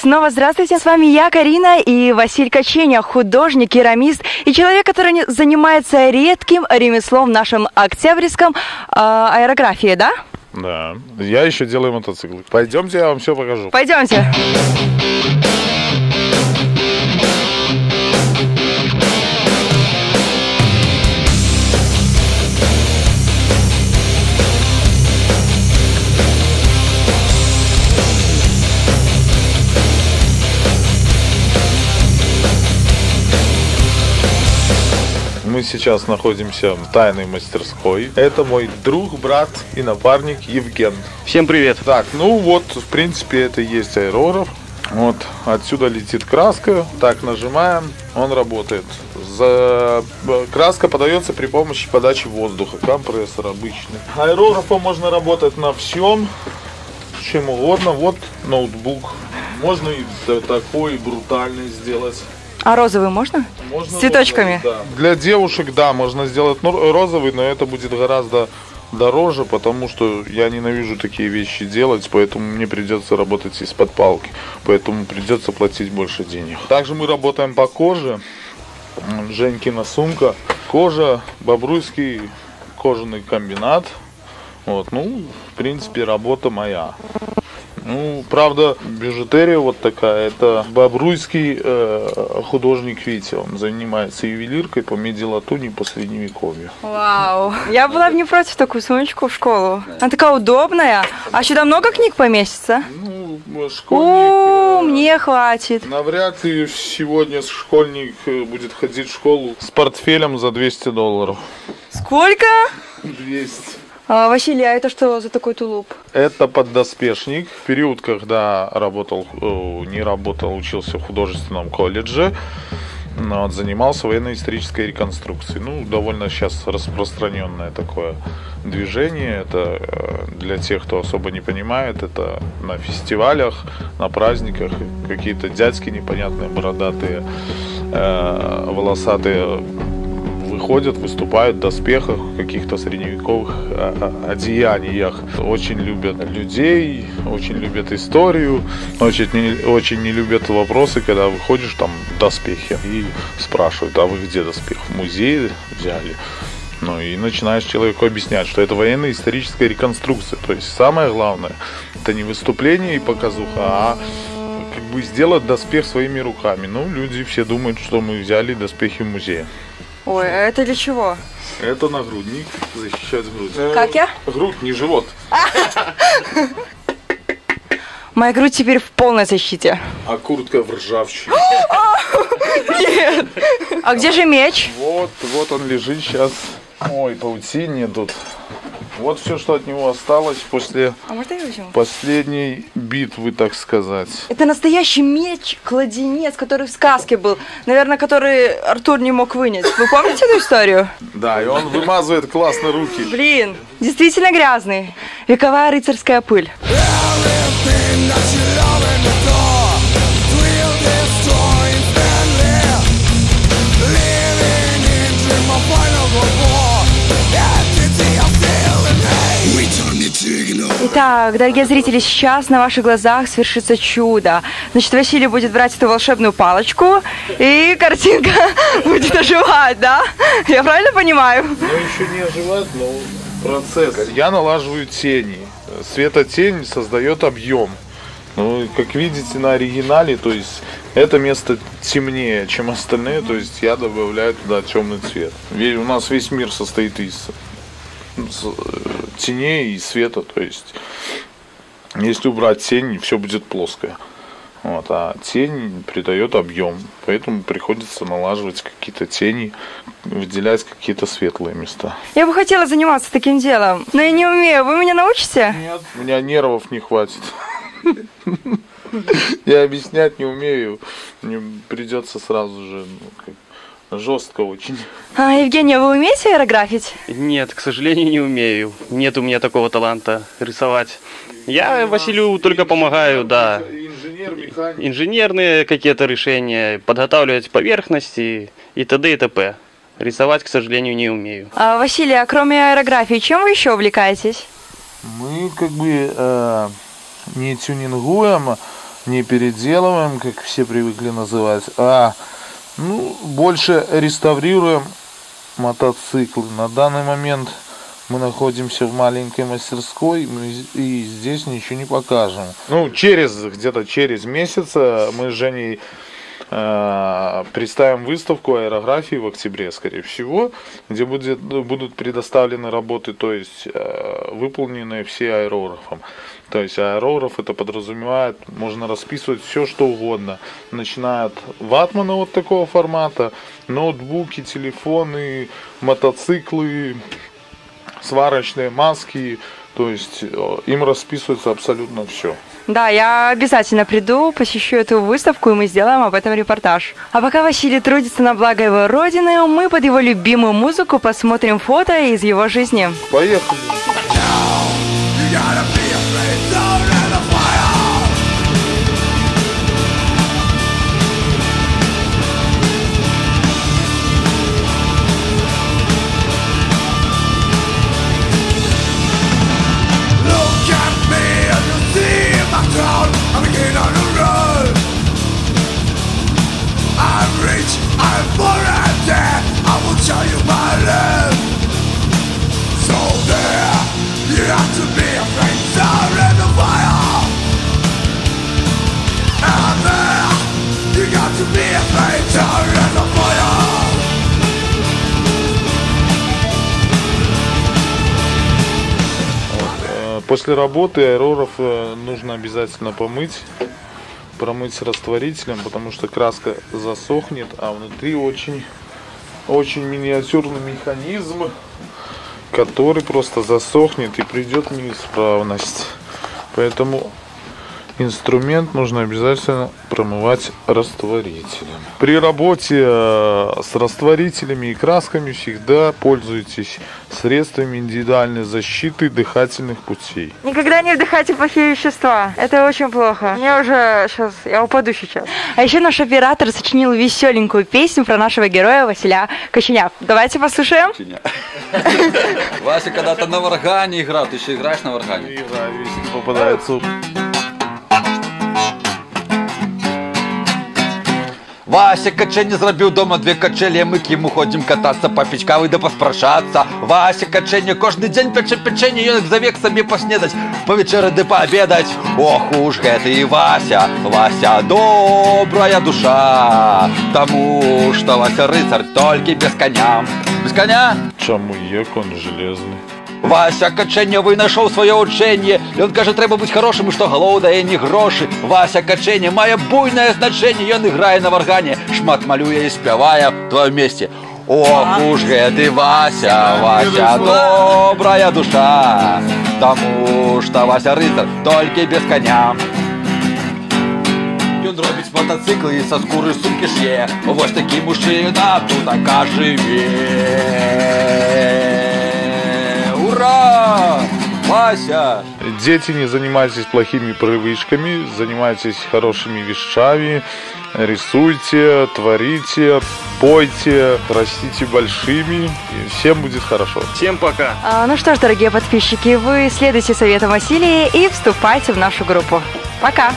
снова здравствуйте. С вами я, Карина, и Василь Каченя, художник, керамист и человек, который занимается редким ремеслом в нашем Октябрьском э, аэрографии, да? Да. Я еще делаю мотоциклы. Пойдемте, я вам все покажу. Пойдемте. Мы сейчас находимся в тайной мастерской. Это мой друг, брат и напарник Евген. Всем привет. Так, ну вот, в принципе, это и есть аэрограф. Вот, отсюда летит краска. Так, нажимаем, он работает. За... Краска подается при помощи подачи воздуха, компрессор обычный. Аэрографом можно работать на всем, чем угодно. Вот ноутбук. Можно и такой брутальный сделать. А розовый можно? Можно С цветочками? розовый, да. Для девушек, да, можно сделать ну, розовый, но это будет гораздо дороже, потому что я ненавижу такие вещи делать, поэтому мне придется работать из-под палки, поэтому придется платить больше денег. Также мы работаем по коже. Женькина сумка. Кожа, Бобруйский кожаный комбинат. Вот, ну, в принципе, работа моя. Ну, правда, бижутерия вот такая. Это бобруйский э, художник Витя. Он занимается ювелиркой по медилатуне по средневековью. Вау. Я была бы не против такую сумочку в школу. Она такая удобная. А сюда много книг поместится? Ну, школьник... О, э, мне хватит. Навряд ли сегодня школьник э, будет ходить в школу с портфелем за 200 долларов. Сколько? 200. А, Василий, а это что за такой тулуп? Это поддоспешник. В период, когда работал, э, не работал, учился в художественном колледже, вот, занимался военно-исторической реконструкцией. Ну, довольно сейчас распространенное такое движение. Это э, для тех, кто особо не понимает, это на фестивалях, на праздниках какие-то дядьки непонятные, бородатые, э, волосатые выходят, выступают в доспехах, в каких-то средневековых одеяниях. Очень любят людей, очень любят историю, очень не, очень не любят вопросы, когда выходишь там в доспехе и спрашивают, а вы где доспех? В музее взяли? Ну и начинаешь человеку объяснять, что это военно-историческая реконструкция. То есть самое главное, это не выступление и показуха, а как бы сделать доспех своими руками. Ну, люди все думают, что мы взяли доспехи в музее. Ой, а это для чего? Это нагрудник, защищать грудь. Как я? Грудь, не живот. Моя грудь теперь в полной защите. А куртка в ржавчине. Нет. А где же меч? Вот, вот он лежит сейчас. Ой, паутине тут. Вот все, что от него осталось после А последней битвы, так сказать. Это настоящий меч-кладенец, который в сказке был. Наверное, который Артур не мог вынять. Вы помните эту историю? Да, и он вымазывает классно руки. Блин, действительно грязный. Вековая рыцарская пыль. Итак, дорогие зрители, сейчас на ваших глазах свершится чудо. Значит, Василий будет брать эту волшебную палочку, и картинка будет оживать, да? Я правильно понимаю? Ну, еще не оживает, но процесс. Я налаживаю тени. Светотень создает объем. Ну, как видите на оригинале, то есть это место темнее, чем остальные, то есть я добавляю туда темный цвет. Ведь у нас весь мир состоит из теней и света, то есть если убрать тень, все будет плоское. Вот, а тень придает объем, поэтому приходится налаживать какие-то тени, выделять какие-то светлые места. Я бы хотела заниматься таким делом, но я не умею. Вы меня научите? Нет, у меня нервов не хватит. Я объяснять не умею, мне придется сразу же ну, жестко очень. А, Евгения, вы умеете аэрографить? Нет, к сожалению, не умею. Нет у меня такого таланта рисовать. Я Василию только помогаю, да. Инженер, механик. Инженерные какие-то решения, подготавливать поверхности и т.д. и т.п. Рисовать, к сожалению, не умею. А, Василий, а кроме аэрографии, чем вы еще увлекаетесь? Мы как бы э, не тюнингуем, не переделываем, как все привыкли называть, а ну, больше реставрируем мотоциклы. На данный момент мы находимся в маленькой мастерской и здесь ничего не покажем. Ну, через, где-то через месяц э, мы с Женей представим выставку аэрографии в октябре, скорее всего, где будет, будут предоставлены работы, то есть э, выполненные все аэрографом. То есть аэрограф это подразумевает, можно расписывать все, что угодно. Начиная от ватмана вот такого формата, ноутбуки, телефоны, мотоциклы, сварочные маски, то есть э, им расписывается абсолютно все. Да, я обязательно приду, посещу эту выставку, и мы сделаем об этом репортаж. А пока Василий трудится на благо его родины, мы под его любимую музыку посмотрим фото из его жизни. Поехали! После работы аэроров э, нужно обязательно помыть, промыть растворителем, потому что краска засохнет, а внутри очень, очень миниатюрный механизм, который просто засохнет и придет неисправность. Поэтому инструмент нужно обязательно промывать растворителем. При работе э, с растворителями и красками всегда пользуйтесь средствами индивидуальной защиты дыхательных путей. Никогда не вдыхайте плохие вещества. Это очень плохо. Мне уже сейчас, я упаду сейчас. А еще наш оператор сочинил веселенькую песню про нашего героя Василя Коченя. Давайте послушаем. Вася когда-то на варгане играл, ты еще играешь на варгане? Играю, если попадается Вася качені зробив дома дві качелі, ми к йому ходим кататься, попить кави да поспрашаться. Вася качені кожний день пече печенье, ён за век собі поснедать, по вечері да пообедать. Ох уж гэты Вася, Вася добрая душа, тому что Вася рыцарь только без коня. Без коня? чамуек, он железный. Вася Каченя винайшов своє учення. Він каже, треба бути хорошим, і що голодає ні гроші. Вася Каченя має буйне значення. Він грає на варгані, шмат малює і співає в твоєму місті. Ох уж гэты Вася, Вася добрая душа, тому что Вася рыцарь только без коня. Ён робіць мотоцикли і со скури сумки шє. Ось такий мужчина тут така живе. Ура! Вася! Дети, не занимайтесь плохими привычками, занимайтесь хорошими вещами, рисуйте, творите, пойте, растите большими, и всем будет хорошо. Всем пока! А, ну что ж, дорогие подписчики, вы следуйте советам Василия и вступайте в нашу группу. Пока!